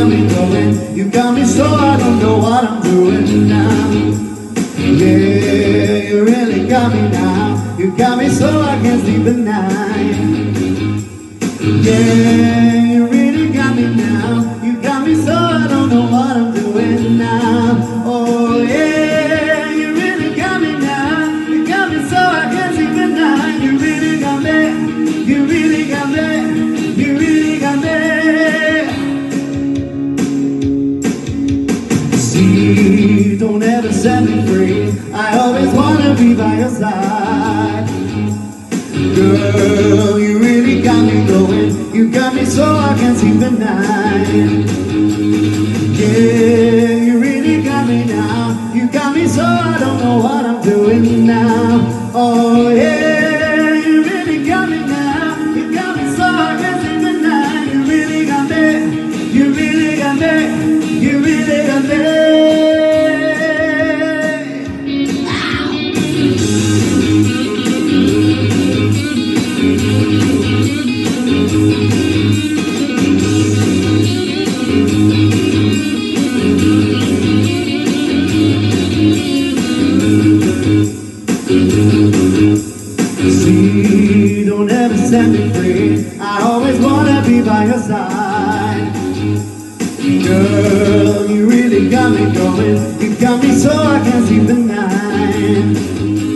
got me going. You got me so I don't know what I'm doing now. Yeah, you really got me now. You got me so I can't sleep at night. Yeah, you really got me now. Don't ever set me free. I always wanna be by your side. Girl, you really got me going. You got me so I can't sleep at night. Yeah, you really got me now. You got me so I don't know what I'm doing now. Oh yeah, set me free. I always wanna be by your side. Girl, you really got me going. You got me so I can't sleep at night.